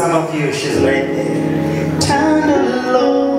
some of you, she's right there. Turn the Lord.